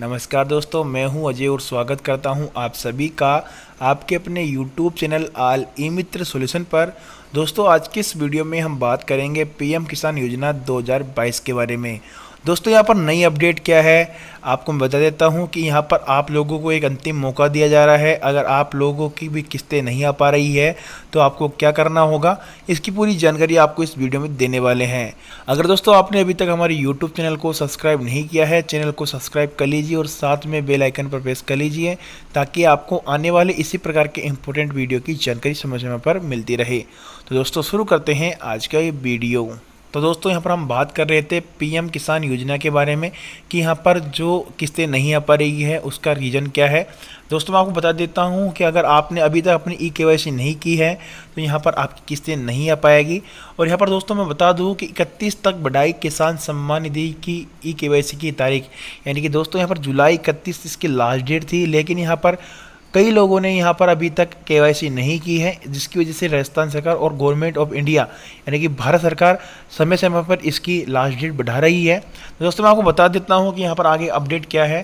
नमस्कार दोस्तों, मैं हूँ अजय और स्वागत करता हूँ आप सभी का आपके अपने YouTube channel all e Mitra solution पर। दोस्तों, आज की इस वीडियो में हम बात करेंगे पीएम किसान योजना 2022 के बारे में। दोस्तों, यहाँ पर नई अपडेट क्या है, आपको मैं बता देता हूँ कि यहाँ पर आप लोगों को एक अंतिम मौका दिया जा रहा है। अगर आप लोगों की भी किस्तें नहीं आ पा रही है तो आपको क्या करना होगा, इसकी पूरी जानकारी आपको इस वीडियो में देने वाले हैं। अगर दोस्तों, आपने अभी तक हमारे यूट्यूब चैनल को सब्सक्राइब नहीं किया है, चैनल को सब्सक्राइब कर लीजिए और साथ में बेल आइकन पर प्रेस कर लीजिए, ताकि आपको आने वाले इसी प्रकार के इंपॉर्टेंट वीडियो की जानकारी समय समय पर मिलती रहे। तो दोस्तों, शुरू करते हैं आज का ये वीडियो। तो दोस्तों, यहाँ पर हम बात कर रहे थे पीएम किसान योजना के बारे में कि यहाँ पर जो किस्तें नहीं आ पा रही है, उसका रीज़न क्या है। दोस्तों, मैं आपको बता देता हूँ कि अगर आपने अभी तक अपनी ई के नहीं की है तो यहाँ पर आपकी किस्तें नहीं आ पाएगी। और यहाँ पर दोस्तों, मैं बता दूँ कि इकतीस तक बढ़ाई किसान सम्मान निधि की ई के की तारीख, यानी कि दोस्तों, यहाँ पर जुलाई इकतीस इसकी लास्ट डेट थी, लेकिन यहाँ पर कई लोगों ने यहाँ पर अभी तक के नहीं की है, जिसकी वजह से राजस्थान सरकार और गवर्नमेंट ऑफ़ इंडिया, यानी कि भारत सरकार, समय समय पर इसकी लास्ट डेट बढ़ा रही है। तो दोस्तों, मैं आपको बता देता हूँ कि यहाँ पर आगे अपडेट क्या है।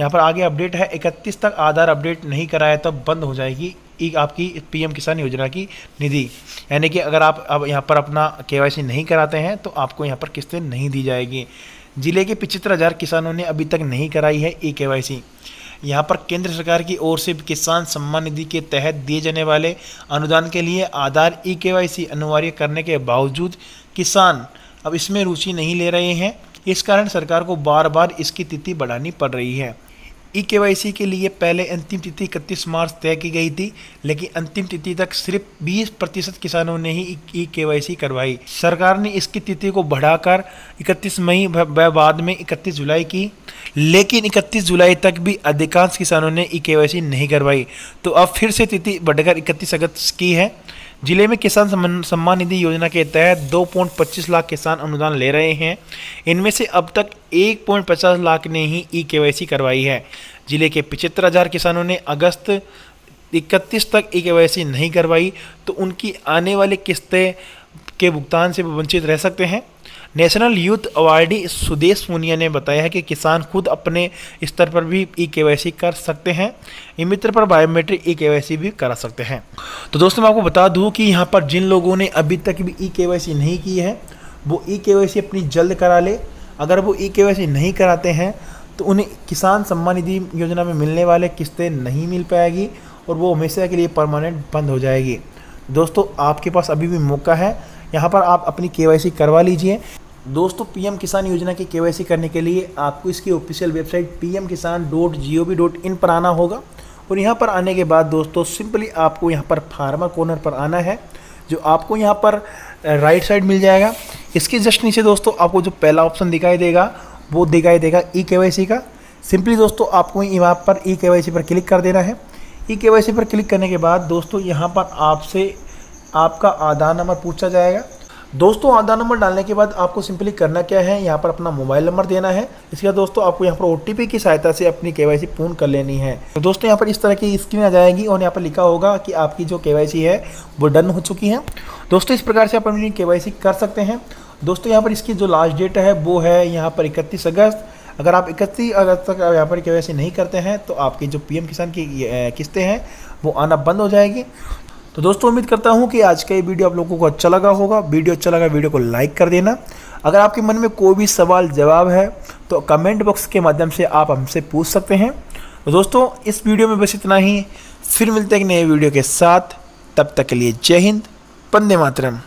यहाँ पर आगे अपडेट है, इकतीस तक आधार अपडेट नहीं कराया तब बंद हो जाएगी आपकी पीएम किसान योजना की निधि। यानी कि अगर आप अब यहाँ पर अपना के नहीं कराते हैं तो आपको यहाँ पर किस्तें नहीं दी जाएगी। ज़िले के पिछहत्तर हज़ार किसानों ने अभी तक नहीं कराई है ई के यहाँ पर केंद्र सरकार की ओर से किसान सम्मान निधि के तहत दिए जाने वाले अनुदान के लिए आधार ई के अनिवार्य करने के बावजूद किसान अब इसमें रुचि नहीं ले रहे हैं। इस कारण सरकार को बार बार इसकी तिथि बढ़ानी पड़ रही है। ई के के लिए पहले अंतिम तिथि इकतीस मार्च तय की गई थी, लेकिन अंतिम तिथि तक सिर्फ़ 20 प्रतिशत किसानों ने ही ई के करवाई। सरकार ने इसकी तिथि को बढ़ाकर 31 मई बाद में 31 जुलाई की, लेकिन 31 जुलाई तक भी अधिकांश किसानों ने ई के नहीं करवाई। तो अब फिर से तिथि बढ़कर इकतीस अगस्त की है। ज़िले में किसान सम्मान निधि योजना के तहत दो पॉइंट पच्चीस लाख किसान अनुदान ले रहे हैं। इनमें से अब तक एक पॉइंट पचास लाख ने ही ई के करवाई है। ज़िले के पिछहत्तर हज़ार किसानों ने अगस्त इकतीस तक ई के नहीं करवाई तो उनकी आने वाली किस्तें के भुगतान से वंचित रह सकते हैं। National youth awardee Sudesh Punia ने बताया है कि किसान खुद अपने स्तर पर भी ई के कर सकते हैं। ई मित्र पर बायोमेट्रिक ई के भी करा सकते हैं। तो दोस्तों, मैं आपको बता दूँ कि यहाँ पर जिन लोगों ने अभी तक भी ई के नहीं की है, वो ई के अपनी जल्द करा ले। अगर वो ई के नहीं कराते हैं तो उन्हें किसान सम्मान निधि योजना में मिलने वाले किस्तें नहीं मिल पाएगी और वो हमेशा के लिए परमानेंट बंद हो जाएगी। दोस्तों, आपके पास अभी भी मौका है। यहाँ पर आप अपनी के करवा लीजिए। दोस्तों, पीएम किसान योजना की के करने के लिए आपको इसकी official website P M Kisan dot G O V dot in पर आना होगा। और यहाँ पर आने के बाद दोस्तों, सिंपली आपको यहाँ पर फार्मर कॉर्नर पर आना है, जो आपको यहाँ पर राइट साइड मिल जाएगा। इसके जस्ट नीचे दोस्तों, आपको जो पहला ऑप्शन दिखाई देगा, वो दिखाई देगा ई के का। सिंपली दोस्तों, आपको यहाँ पर ई के पर क्लिक कर देना है। ई के पर क्लिक करने के बाद दोस्तों, यहाँ पर आपसे आपका आधार नंबर पूछा जाएगा। दोस्तों आधार नंबर डालने के बाद आपको सिंपली करना क्या है? यहाँ पर अपना मोबाइल नंबर देना है। इसके बाद दोस्तों, आपको यहाँ पर ओटीपी की सहायता से अपनी के पूर्ण कर लेनी है। तो दोस्तों, यहाँ पर इस तरह की स्क्रीन आ जाएगी और यहाँ पर लिखा होगा कि आपकी जो के है, वो डन हो चुकी है। दोस्तों, इस प्रकार से आप अपनी के कर सकते हैं। दोस्तों, यहाँ पर इसकी जो लास्ट डेट है, वो है यहाँ पर इकतीस अगस्त। अगर आप इकतीस अगस्त तक यहाँ पर के नहीं करते हैं तो आपकी जो पीएम किसान की किस्तें हैं, वो आना बंद हो जाएगी। तो दोस्तों, उम्मीद करता हूँ कि आज का ये वीडियो आप लोगों को अच्छा लगा होगा। वीडियो अच्छा लगा, वीडियो को लाइक कर देना। अगर आपके मन में कोई भी सवाल, जवाब है तो कमेंट बॉक्स के माध्यम से आप हमसे पूछ सकते हैं। तो दोस्तों, इस वीडियो में बस इतना ही। फिर मिलते हैं नए वीडियो के साथ। तब तक के लिए जय हिंद, वंदे मातरम।